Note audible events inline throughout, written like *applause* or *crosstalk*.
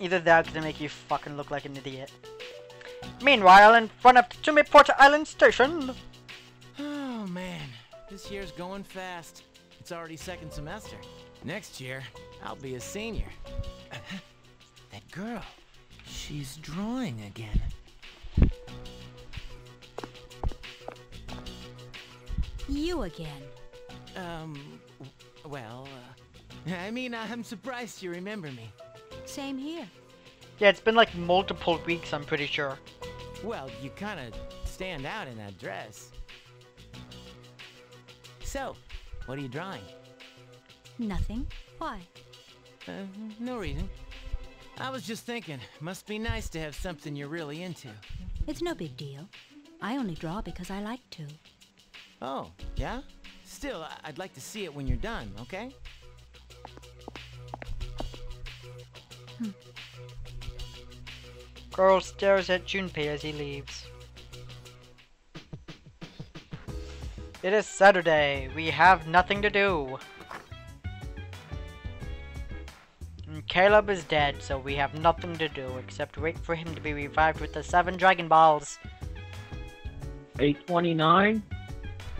Either that or to make you fucking look like an idiot. Meanwhile, in front of Tumiport Island Station. Oh man, this year's going fast. It's already second semester. Next year, I'll be a senior. *laughs* that girl, she's drawing again. You again. Um, well, uh, *laughs* I mean, I'm surprised you remember me. Same here. Yeah, it's been like multiple weeks, I'm pretty sure. Well, you kind of stand out in that dress. So, what are you drawing? Nothing. Why? Uh, no reason. I was just thinking, must be nice to have something you're really into. It's no big deal. I only draw because I like to. Oh, yeah? Still, I- I'd like to see it when you're done, okay? Girl stares at Junpei as he leaves. It is Saturday. We have nothing to do. And Caleb is dead, so we have nothing to do except wait for him to be revived with the seven Dragon Balls. 829.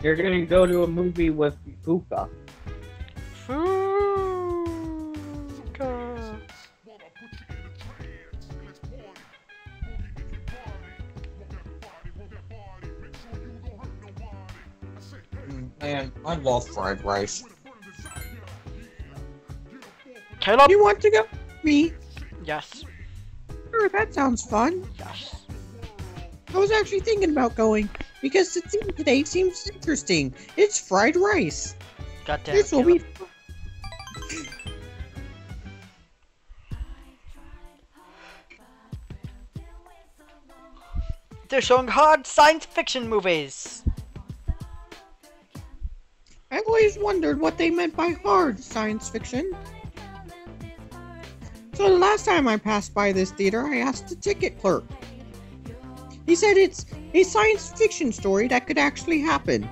You're gonna go to a movie with. Fuuka. Love fried rice. Caleb? You want to go? Me? Yes. Sure, that sounds fun. Yes. I was actually thinking about going because the theme today seems interesting. It's fried rice. God damn This will be. They're showing hard science fiction movies. I've always wondered what they meant by hard science fiction. So the last time I passed by this theater, I asked the ticket clerk. He said it's a science fiction story that could actually happen.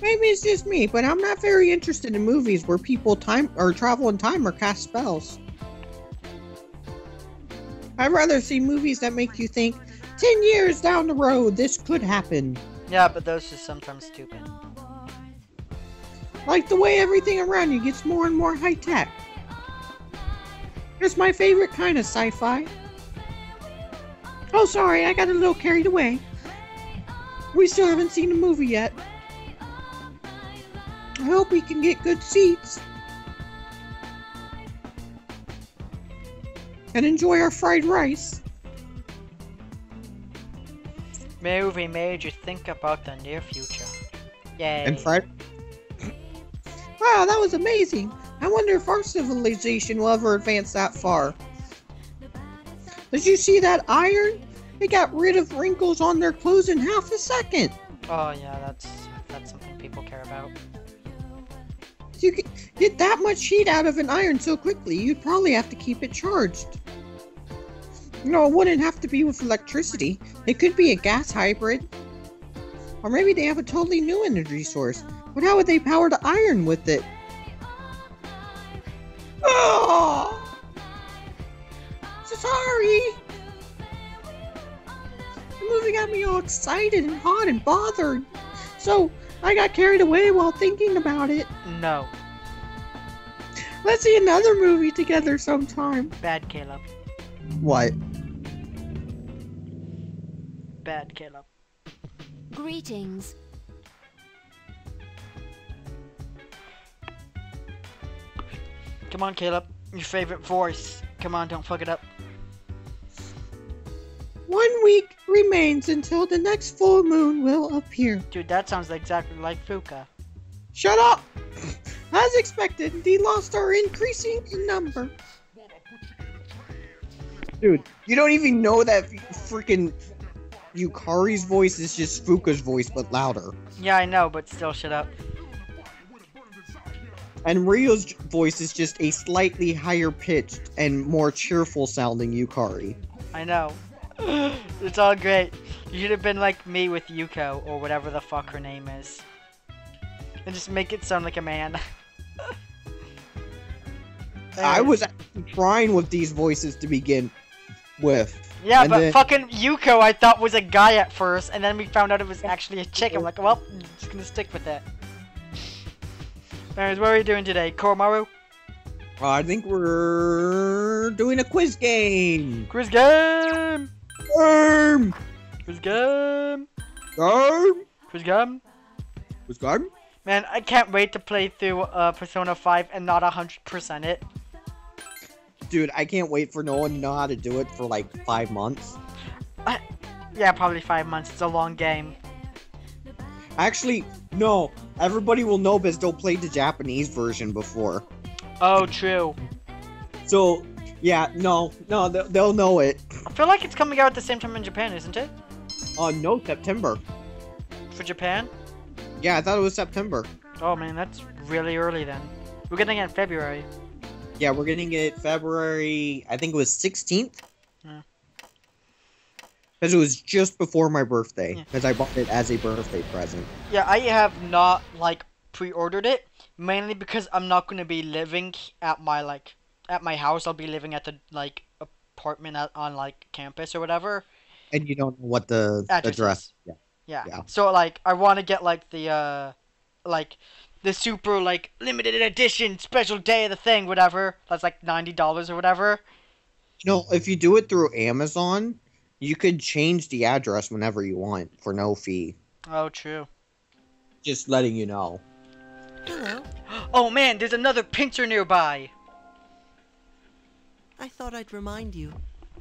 Maybe it's just me, but I'm not very interested in movies where people time or travel in time or cast spells. I'd rather see movies that make you think, 10 years down the road, this could happen. Yeah, but those are sometimes stupid. Like the way everything around you gets more and more high tech. It's my favorite kind of sci fi. Oh, sorry, I got a little carried away. We still haven't seen the movie yet. I hope we can get good seats. And enjoy our fried rice. Movie made you think about the near future. Yay. And fried. Wow, that was amazing. I wonder if our civilization will ever advance that far. Did you see that iron? They got rid of wrinkles on their clothes in half a second. Oh yeah, that's that's something people care about. You get that much heat out of an iron so quickly, you'd probably have to keep it charged. No, it wouldn't have to be with electricity. It could be a gas hybrid. Or maybe they have a totally new energy source. But how would they power the iron with it? Ah! Oh! So Sorry! The movie got me all excited and hot and bothered. So, I got carried away while thinking about it. No. Let's see another movie together sometime. Bad Caleb. What? Bad Caleb. Greetings. Come on, Caleb. Your favorite voice. Come on, don't fuck it up. One week remains until the next full moon will appear. Dude, that sounds exactly like Fuuka. Shut up! *laughs* As expected, the lost are increasing in number. Dude, you don't even know that freaking Yukari's voice is just Fuuka's voice but louder. Yeah, I know, but still, shut up. And Ryo's voice is just a slightly higher pitched and more cheerful sounding Yukari. I know. *gasps* it's all great. You should have been like me with Yuko, or whatever the fuck her name is. And just make it sound like a man. *laughs* I was trying with these voices to begin with. Yeah, but then- fucking Yuko I thought was a guy at first, and then we found out it was actually a chick. I'm like, well, I'm just gonna stick with it. Anyways, what are we doing today? Koromaru? Uh, I think we're doing a quiz game. Quiz game! Game. Quiz game! Game. Quiz game! Quiz game. Man, I can't wait to play through uh, Persona 5 and not 100% it. Dude, I can't wait for no one to know how to do it for like five months. Yeah, probably 5 months. It's a long game. Actually, no. Everybody will know because they'll play the Japanese version before. Oh, true. So, yeah, no, no, they'll, they'll know it. I feel like it's coming out at the same time in Japan, isn't it? Uh, no, September. For Japan? Yeah, I thought it was September. Oh man, that's really early then. We're getting it in February. Yeah, we're getting it February, I think it was 16th. Yeah. Because it was just before my birthday. Yeah. Because I bought it as a birthday present. Yeah, I have not like pre-ordered it mainly because I'm not going to be living at my like at my house. I'll be living at the like apartment at, on like campus or whatever. And you don't know what the Addresses. address. Yeah. Yeah. Yeah. So like I want to get like the uh like the super like limited edition special day of the thing whatever. That's like $90 or whatever. You know, if you do it through Amazon, you could change the address whenever you want for no fee. Oh, true. Just letting you know. Hello. *gasps* Oh man, there's another Pinsir nearby. I thought I'd remind you.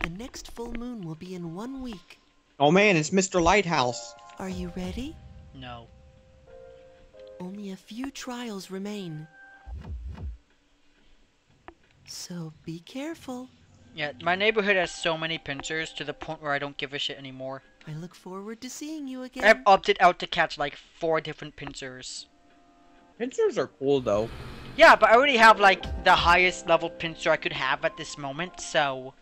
The next full moon will be in one week. Oh man, it's Mr. Lighthouse. Are you ready? No. Only a few trials remain. So be careful. Yeah, my neighborhood has so many Pinsirs to the point where I don't give a shit anymore. I look forward to seeing you again. I've opted out to catch like four different Pinsirs. Pinsirs are cool though. Yeah, but I already have like the highest level Pinsir I could have at this moment, so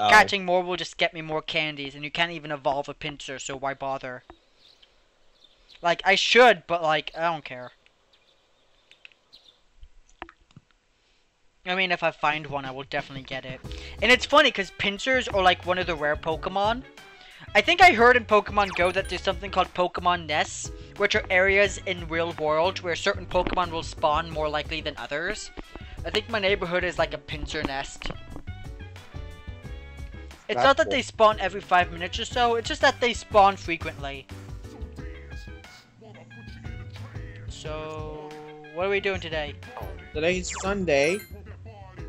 Oh. catching more will just get me more candies, and you can't even evolve a Pinsir, so why bother? Like, I should, but like, I don't care. I mean, if I find one, I will definitely get it. And it's funny, because Pinsirs are like one of the rare Pokemon. I think I heard in Pokemon Go that there's something called Pokemon nests, which are areas in real world where certain Pokemon will spawn more likely than others. I think my neighborhood is like a Pinsir nest. It's That's not that cool. they spawn every five minutes or so, it's just that they spawn frequently. So, what are we doing today? Today's Sunday.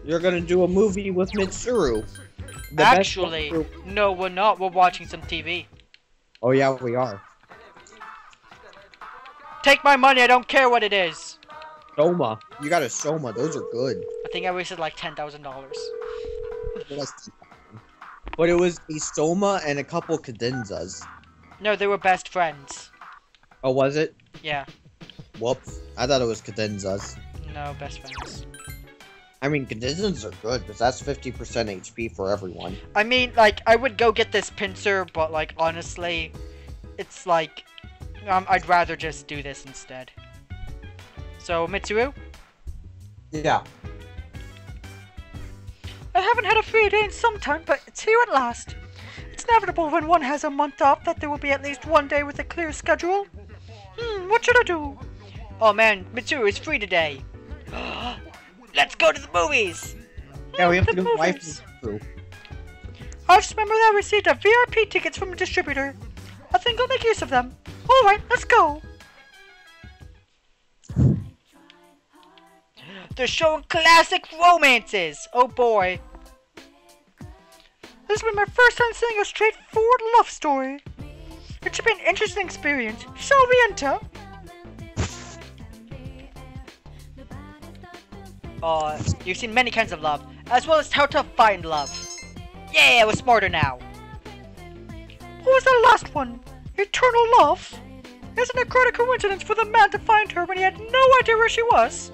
You're gonna do a movie with Mitsuru. The Actually, no, we're not. We're watching some TV. Oh yeah, we are. Take my money, I don't care what it is. Soma. You got a Soma. Those are good. I think I wasted like $10,000. But it was a Soma and a couple cadenzas. No, they were best friends. Oh, was it? Yeah, Whoops. I thought it was cadenzas. no, best friends. I mean, conditions are good because that's 50% HP for everyone. I mean, like, I would go get this Pinsir, but, like, honestly, it's like, um, I'd rather just do this instead. So, Mitsuru? Yeah. I haven't had a free day in some time, but it's here at last. It's inevitable when one has a month off that there will be at least one day with a clear schedule. Hmm, what should I do? Oh man, Mitsuru is free today. *gasps* *gasps* Let's go to the movies! Yeah, we have The to go movies. through. I just remember that I received a VIP tickets from a distributor. I think I'll make use of them. Alright, let's go. They're showing classic romances. Oh boy. This will be my first time seeing a straightforward love story. It should be an interesting experience. Shall we enter? Uh, you've seen many kinds of love, as well as how to find love. Yeah, we're smarter now. What was that last one? Eternal love? Isn't it quite a coincidence for the man to find her when he had no idea where she was?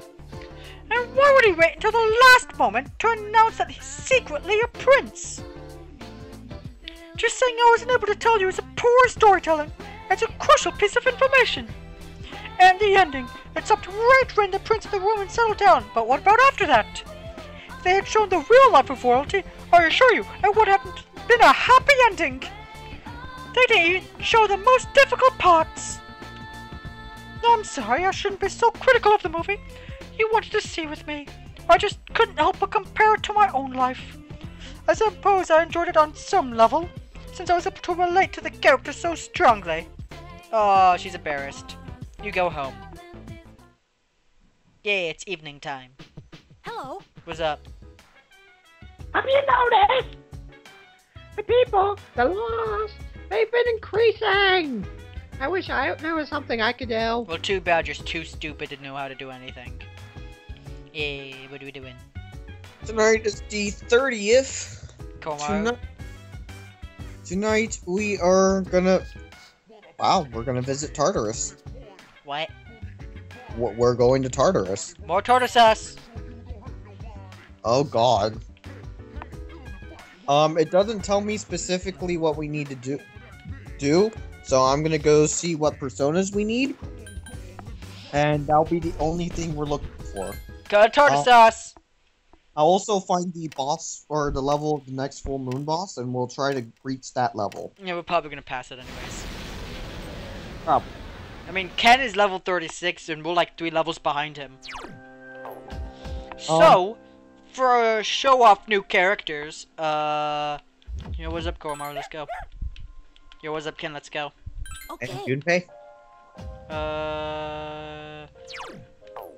And why would he wait until the last moment to announce that he's secretly a prince? Just saying I wasn't able to tell you is a poor storytelling. It's a crucial piece of information. And the ending. To right when the prince of the woman settled down. But what about after that? If they had shown the real life of royalty, I assure you, it would have been a happy ending. They didn't even show the most difficult parts. I'm sorry, I shouldn't be so critical of the movie. You wanted to see with me. I just couldn't help but compare it to my own life. I suppose I enjoyed it on some level, since I was able to relate to the character so strongly. Oh, she's embarrassed. You go home. Yeah, it's evening time. Hello. What's up? Have you noticed? The people, the lost, they've been increasing. I wish I there was something I could do. Well, too bad you're too stupid to know how to do anything. Yeah, what are we doing? Tonight is the 30th. Komaru? Tonight, tonight we are gonna. Wow, we're gonna visit Tartarus. What? We're going to Tartarus. More tortoise sauce! Oh God. Um, it doesn't tell me specifically what we need to do. Do so. I'm gonna go see what personas we need, and that'll be the only thing we're looking for. Got a tortoise Oh. sauce! I'll also find the boss or the level of the next full moon boss, and we'll try to reach that level. Yeah, we're probably gonna pass it anyways. Probably. I mean, Ken is level 36 and we're like three levels behind him. So, for show off new characters, uh, yo, what's up, Koromar? Let's go. Yo, what's up, Ken? Let's go. And Okay. Junpei. Uh,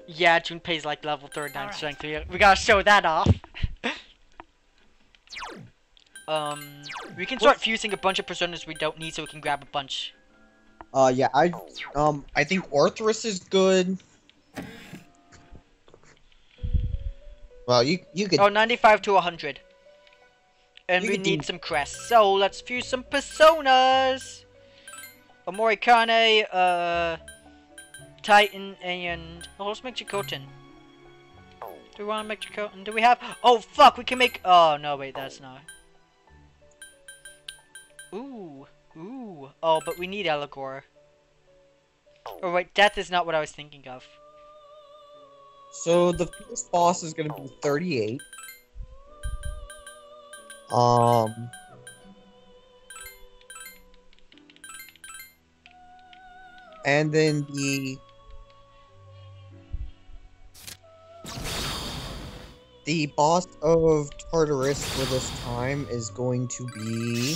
yeah, Junpei's like level 39 strength. We, we gotta show that off. *laughs* um, we can start fusing a bunch of personas we don't need so we can grab a bunch. Uh, yeah, I um, I think Orthrus is good. Well, you you could. Oh, 95 to 100. And You we need do- some crests. So let's fuse some personas. A Morikane, uh, Titan, and oh, let's make Chakotun. Do we want to make Chakotun? Do we have? Oh fuck, we can make. Oh no, wait, that's not. Ooh, ooh. Oh, but we need Eligor. Oh wait, death is not what I was thinking of. So the first boss is gonna be 38. Um. And then the the boss of Tartarus for this time is going to be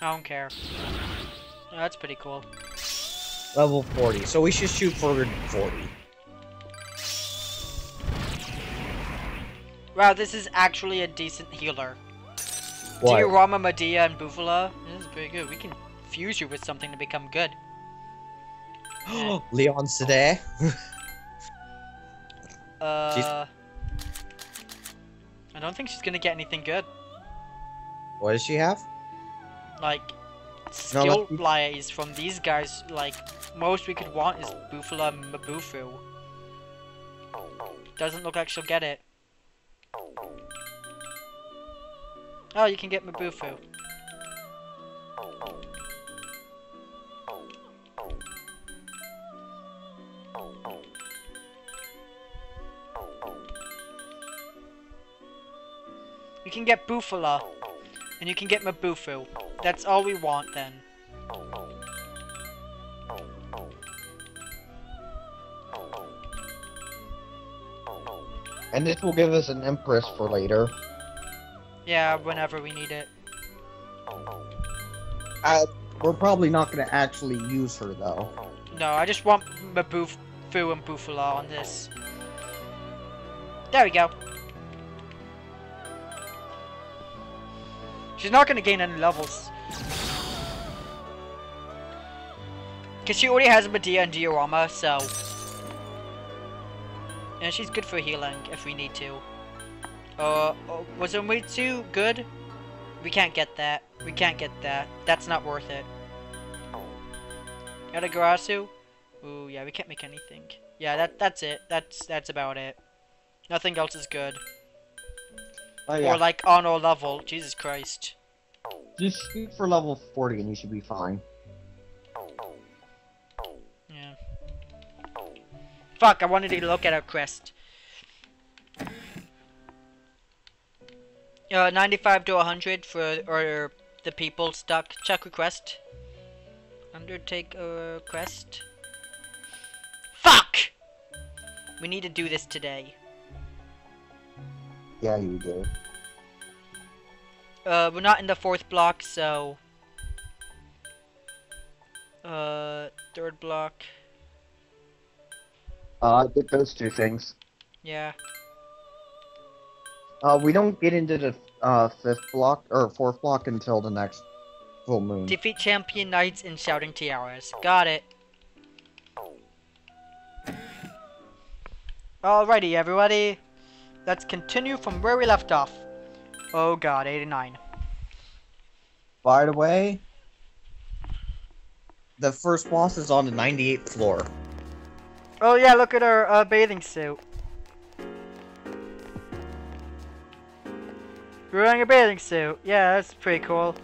I don't care. Oh, that's pretty cool. level 40. So we should shoot for 40. Wow, this is actually a decent healer. What? Diarama, Media, and Bufula. This is pretty good. We can fuse you with something to become good. *gasps* Leanan Sidhe. *laughs* Uh, I don't think she's gonna get anything good. What does she have? Like, No, skill let's- lies from these guys. Like, most we could want is Bufula and Mabufu. Doesn't look like she'll get it. Oh, you can get Mabufu. You can get Bufala. And you can get Mabufu. That's all we want then. And this will give us an Empress for later. Yeah, whenever we need it. Uh, we're probably not going to actually use her though. No, I just want Mabufu and Bufula on this. There we go. She's not gonna gain any levels. Cause she already has Media and Diarama, so... And she's good for healing if we need to. Uh, uh, was Umitsu good? We can't get that. We can't get that. That's not worth it. Yatagarasu? Ooh, yeah, we can't make anything. Yeah, that that's it. That's that's about it. Nothing else is good. Oh, Or like on our level. Jesus Christ. Just shoot for level 40 and you should be fine. Yeah. Fuck, I wanted to look at our crest. Uh, 95 to 100 for or the people stuck. Check request. Undertake a quest. Fuck! We need to do this today. Yeah, you do. Uh, we're not in the fourth block, so... Uh, third block. Uh, I did those two things. Yeah. Uh, we don't get into the uh fifth block or fourth block until the next full moon. Defeat champion knights in shouting tiaras. Got it. Alrighty, everybody. Let's continue from where we left off. Oh god, 89. By the way, the first boss is on the 98th floor. Oh yeah, look at her uh, bathing suit. We're wearing a bathing suit. Yeah, that's pretty cool.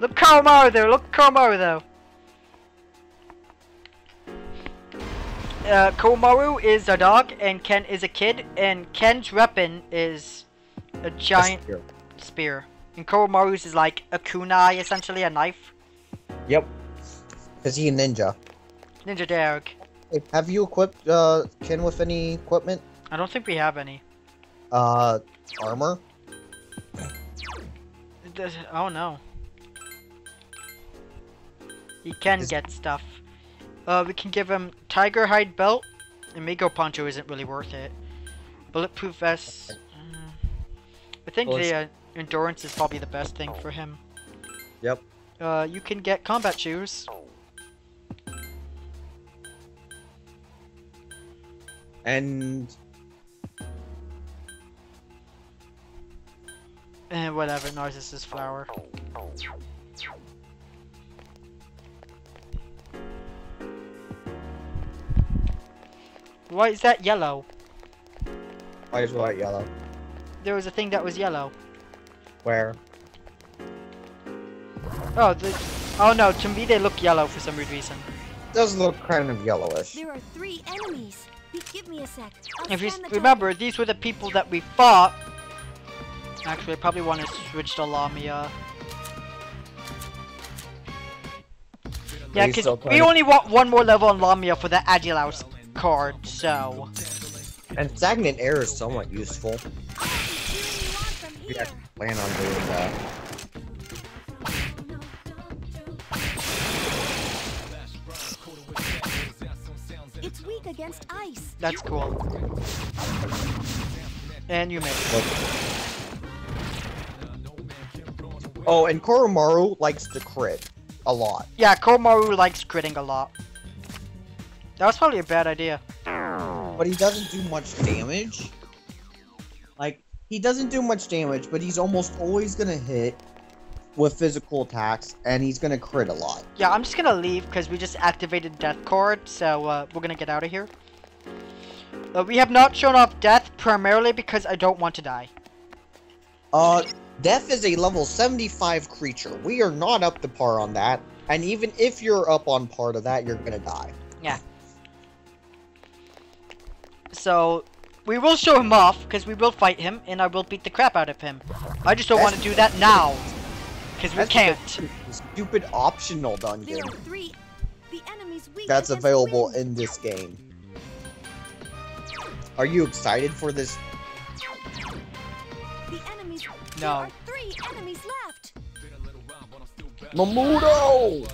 Look Komaru there, look Komaru though. Uh, Komaru is a dog and Ken is a kid and Ken's weapon is a giant Here. spear. And Komaru's is like a kunai, essentially a knife. Yep. Is he a ninja? Ninja dog. Hey, have you equipped uh, Ken with any equipment? I don't think we have any. Uh, armor? Does- Oh no. He can Is- get stuff. Uh, we can give him tiger hide belt. And Mego Poncho isn't really worth it. Bulletproof vest. uh, I think Well, the uh, endurance is probably the best thing for him. Yep. Uh, you can get combat shoes. And And whatever, Narcissus flower. Why is that yellow? why is white yellow? There was a thing that was yellow. Where? Oh, the, oh no, to me they look yellow for some weird reason. Does look kind of yellowish. There are three enemies. Give me a sec. I'll If you the remember, these were the people that we fought. Actually, I probably want to switch to Lamia. Yeah, because we only want one more level on Lamia for the Agilao card, so... And stagnant air is somewhat useful. token. We Here. actually plan on doing that. It's weak against ice. That's cool. And you made it. Oh, and Koromaru likes to crit a lot. Yeah, Komaru likes critting a lot. That was probably a bad idea. But he doesn't do much damage. Like, he doesn't do much damage, but he's almost always gonna hit with physical attacks, and he's gonna crit a lot. Yeah, I'm just gonna leave because we just activated Death Card, so uh, we're gonna get out of here. Uh, we have not shown off Death primarily because I don't want to die. Uh, Death is a level 75 creature. We are not up to par on that. And even if you're up on part of that, you're gonna die. So, we will show him off because we will fight him and I will beat the crap out of him. I just don't want to do that now because we can't. stupid optional dungeon three. The enemy's weak that's available wind. in this game. Are you excited for this? The enemies. There No. are three enemies left. Mamudo!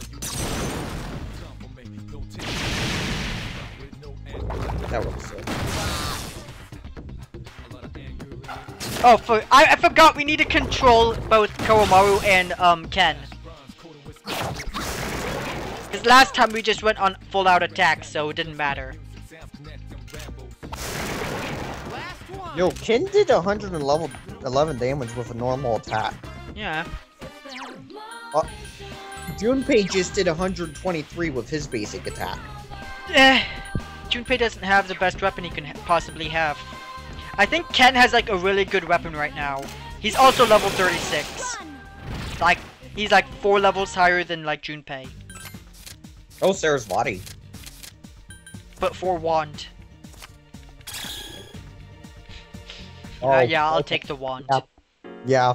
That was sick. Oh, for, I, I forgot we need to control both Komaru and um Ken. Because last time we just went on full out attack, so it didn't matter. Yo, Ken did 111 damage with a normal attack. Yeah. Uh, Junpei just did 123 with his basic attack. Eh, Junpei doesn't have the best weapon he can possibly have. I think Ken has like a really good weapon right now. He's also level 36. Like, he's like four levels higher than like Junpei. Oh, Sarah's body. But for wand. Oh, uh, yeah, I'll okay. take the wand. Yeah. yeah.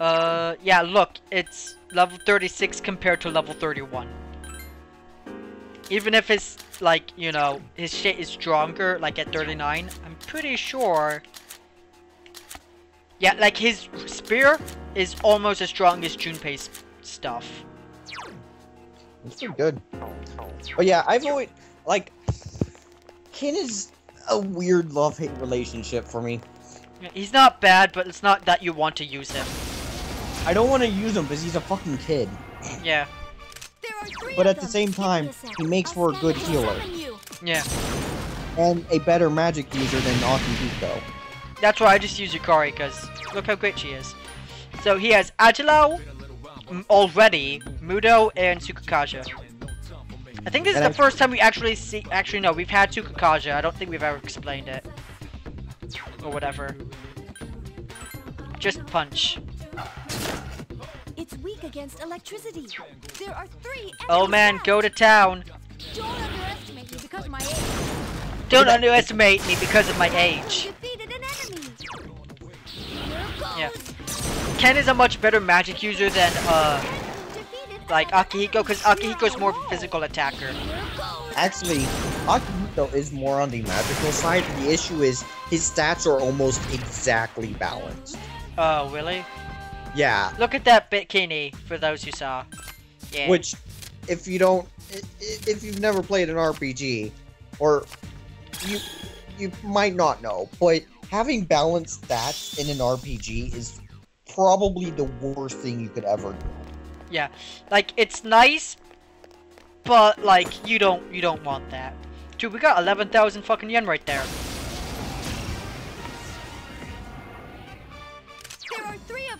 Uh, yeah, look, it's level 36 compared to level 31. Even if his like, you know, his shit is stronger, like at 39, I'm pretty sure... Yeah, like, his spear is almost as strong as Junpei's stuff. It's pretty good. But yeah, I've always like Kin is a weird love-hate relationship for me. He's not bad, but it's not that you want to use him. I don't want to use him because he's a fucking kid. Yeah, But at the same time, he makes for a good healer yeah. and a better magic user than Akihiko. That's why I just use Yukari, because look how great she is. So he has Agilao already, Mudo, and Sukukaja. I think this is And the I- first time we actually see. Actually, no, we've had Sukukaja. I don't think we've ever explained it. Or whatever. Just punch. It's weak against electricity. There are three Oh man, left. go to town. Don't underestimate me because of my age. Don't underestimate me because of my age. Defeated an enemy. Here goes. Yeah. Ken is a much better magic user than, uh, like another Akihiko, because enemy. Akihiko's more physical attacker. Actually, Akihiko is more on the magical side. The issue is his stats are almost exactly balanced. Oh, really? Yeah, Look at that bikini, for those who saw. Yeah. which if you don't if you've never played an RPG or you you might not know, but having balanced stats in an RPG is probably the worst thing you could ever do. Yeah, like it's nice, but like you don't you don't want that. Dude, we got eleven thousand fucking yen right. There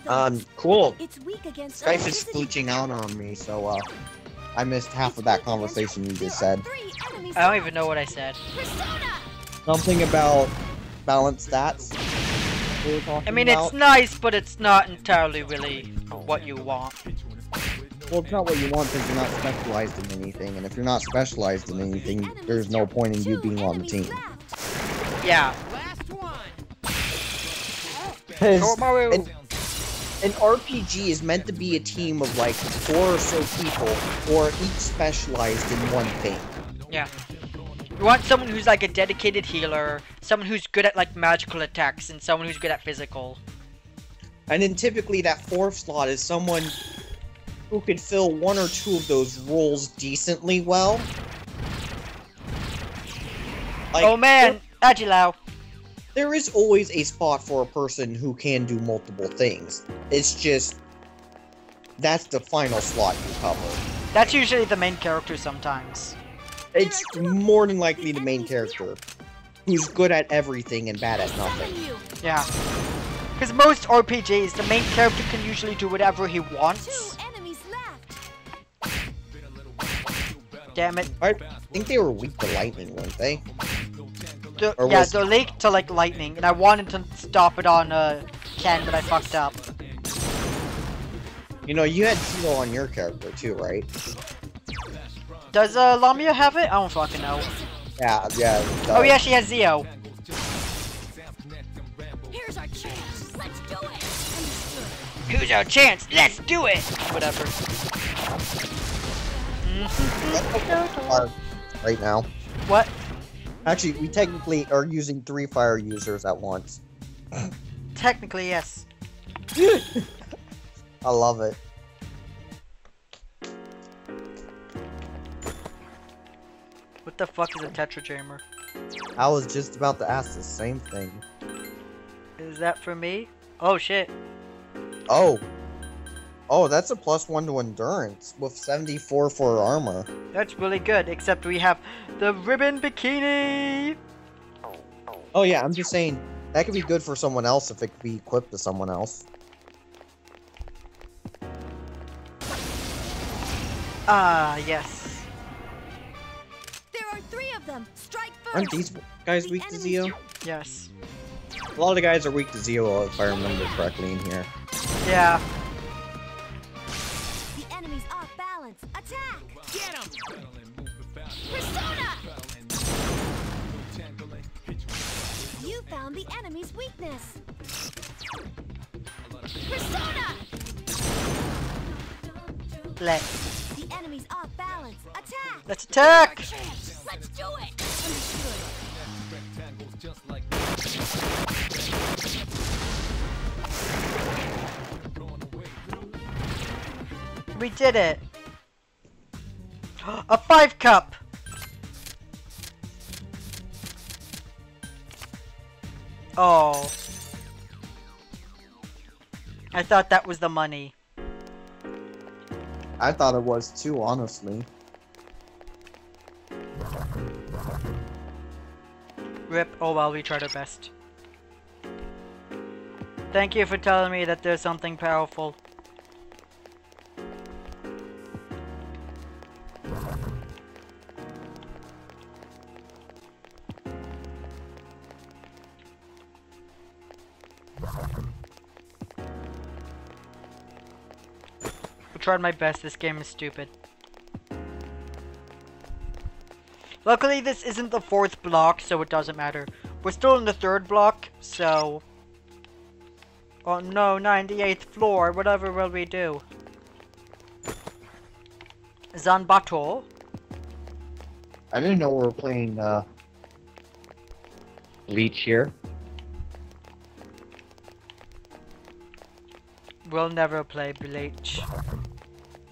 Um, cool. it's weak against Skype is electricity. glitching out on me, so uh, I missed half of that conversation you just said. There are three enemies I don't even know what I said. Something about balanced stats. we I mean, about. it's nice, but it's not entirely really what you want. Well, it's not what you want because you're not specialized in anything, and if you're not specialized in anything, there's no point in you being on the team. Yeah. Last one. Because Go Mario. An, RPG is meant to be a team of like four or so people, or each specialized in one thing. Yeah. You want someone who's like a dedicated healer, someone who's good at like magical attacks, and someone who's good at physical. And then typically that fourth slot is someone who could fill one or two of those roles decently well. Like, oh man, Agilao. There is always a spot for a person who can do multiple things. It's just that's the final slot you cover. That's usually the main character sometimes. It's more than likely the main character who's good at everything and bad at nothing. Yeah. Because most RPGs, the main character can usually do whatever he wants. Damn it. I think they were weak to lightning, weren't they? The, Or yeah, was- they're to like lightning, and I wanted to stop it on uh, Ken, but I fucked up. You know, you had Zio on your character too, right? Does uh, Lamia have it? I don't fucking know. Yeah, yeah. Oh yeah, she has Zio. Here's our chance. Let's do it. Who's our chance? Let's do it! Whatever. Fire right now. What? Actually, we technically are using three fire users at once. Technically, yes. *laughs* I love it. What the fuck is a Tetrajamer? I was just about to ask the same thing. Is that for me? Oh shit. Oh. Oh, that's a plus one to endurance with 74 for armor. That's really good, except we have the ribbon bikini! Oh yeah, I'm just saying that could be good for someone else if it could be equipped to someone else. Ah, yes. There are three of them. Strike 1st Aren't these guys The weak to enemies Zio? Yes. A lot of the guys are weak to Zio if I remember correctly in here. Yeah. Off. Attack. Get him. Persona. You found the enemy's weakness. Persona! Let The enemy's off balance. Attack! let's attack. Let's do it! Understood. We did it. A five cup. Oh. I thought that was the money. I thought it was too, honestly. Rip. Oh well, we tried our best. Thank you for telling me that there's something powerful. Tried my best, this game is stupid. Luckily, this isn't the fourth block, so it doesn't matter. We're still in the third block, so... Oh no, 98th floor, whatever will we do? Zanbato? I didn't know we were playing, uh... Bleach here. We'll never play Bleach.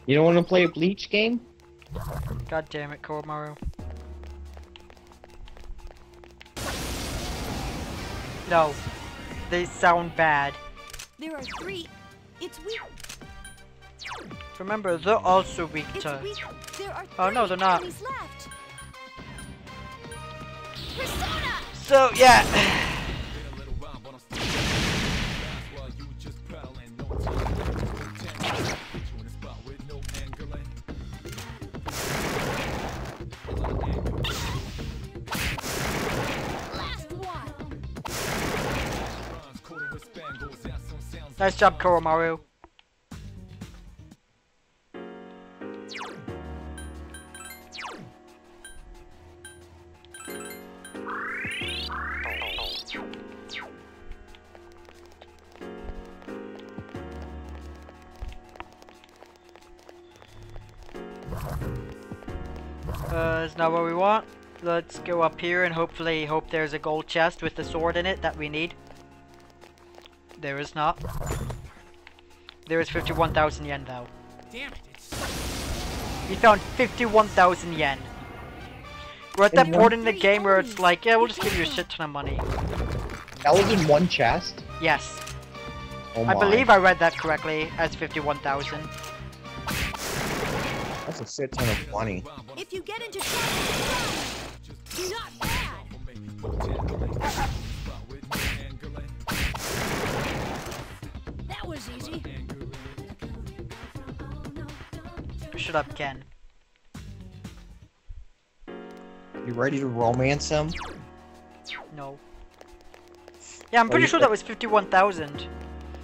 You don't want to play a Bleach game? God damn it, Koromaru. No. They sound bad. There are three. It's weak. Remember, they're also weak It's to... weak. There are Oh, no, they're not. left. So, yeah. Nice job, Koromaru. Uh, is not what we want. Let's go up here and hopefully hope there's a gold chest with the sword in it that we need. There is not. There is 51,000 yen though. Damn it, it's We found 51,000 yen. We're at that point point in the game where it's like, yeah, we'll just give you a shit ton of money. That was in one chest? Yes. Oh I believe I read that correctly as 51,000. That's a shit ton of money. If you get into trouble. Not bad. Shut up, Ken. You ready to romance him? No. Yeah, I'm pretty sure that was 51,000.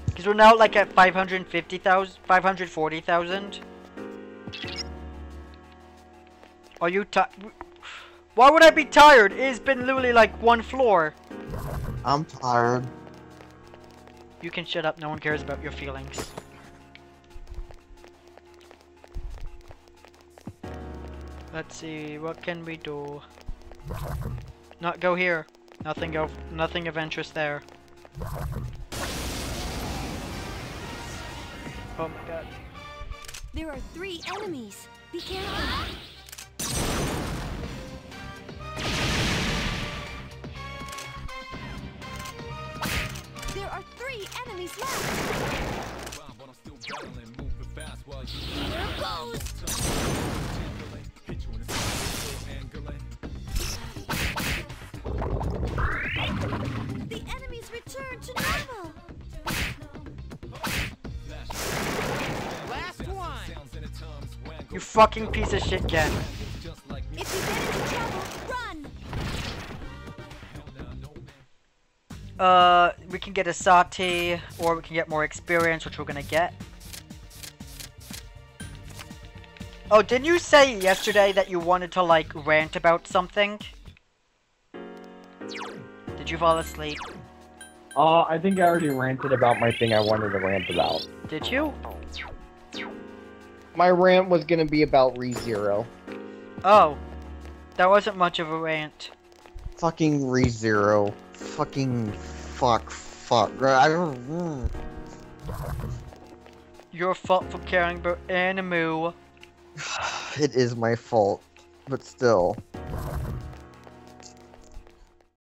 Because we're now like at 550,000, 540,000. Are you ti- Why would I be tired? It's been literally like one floor. I'm tired. You can shut up, no one cares about your feelings. Let's see, what can we do? Not go here. Nothing of nothing of interest there. Oh my god. There are three enemies. Be careful. Return to normal. last one. You fucking piece of shit, Ken. If you get into trouble, run. Uh, we can get a Sati, or we can get more experience, which we're gonna get. Oh, didn't you say yesterday that you wanted to, like, rant about something? Did you fall asleep? Uh, I think I already ranted about my thing I wanted to rant about. Did you? My rant was gonna be about ReZero. Oh. That wasn't much of a rant. Fucking ReZero. Fucking fuck. Fuck. I don't. Your fault for caring about Animu. *sighs* It is my fault, but still.